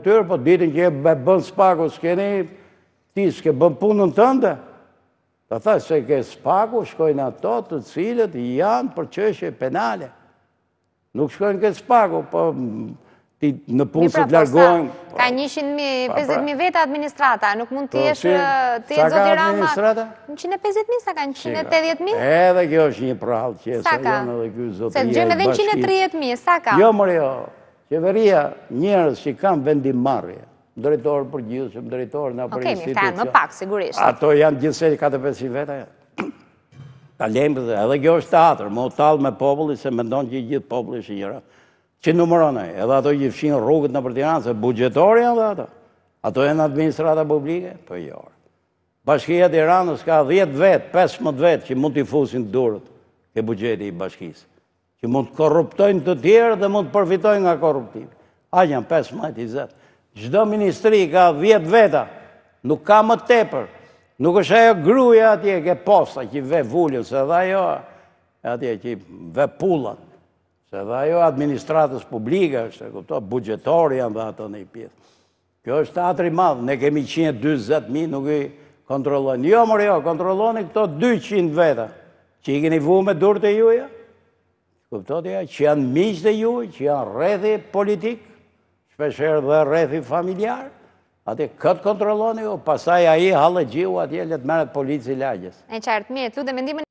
Tjetër, po ditën që e bën spaku, s'keni, ti s'ke bën punën tënde. Ta tha se ke spaku, shkojnë ato të cilët janë për çështje penale. Nuk shkojnë ke spaku, po ti në punë pra, se të largohen. Ka 150.000 vete administrata, nuk mund të po, siç thotë zoti Rama. Sa ka administrata? 150.000, sa ka 180.000? Edhe kjo është një përrallë që e sajon edhe këtë zoti Rama. Se janë edhe 130.000, sa ka? Jo, mor jo. Qeveria njerëz që kanë vendimmarrje, drejtorë të përgjithshëm, drejtorë nëpër institucione. Okej, mirë, më pak, sigurisht. Ato janë gjithsej 4-500 veta. Ta lëmë këtë, edhe kjo është teatër, me u tallë me popullin se mendon që i gjithë populli është injorant. Që numëron ai edhe ato që fshijnë rrugët nëpër Tiranë, se buxhetorë janë dhe ato. Ato janë administrata publike, po jo ore. Bashkia e Tiranës ka 10 vetë, 15 vetë që mund t'i fusin durët ke buxheti i bashkisë. që mund të korruptojnë të tjerë dhe mund të përfitojnë nga korruptimi. A janë pesëmbëdhjetë, njëzet. Çdo ministri ka 10 veta, nuk ka më tepër. Nuk është ajo gruja atje ke posta që ve vulën, se dhe ajo atje që ve pullën. Se dhe ajo administratë publike është, e kupton, buxhetorë janë dhe ato në një pjesë. Kjo është teatër i madh, ne kemi 140 mijë, nuk i kontrollojmë. Jo, mor jo, kontrolloni këto 200 veta, që i keni vu me durt e juja, kupton ti, që janë miqtë e juj, që janë rrethi politik, shpeshherë dhe rrethi familjar, atje këta kontrolloni ju, pastaj ai hallexhiu atje, le të merret polici i lagjes. E qartë, mirë, të lutem mendimin...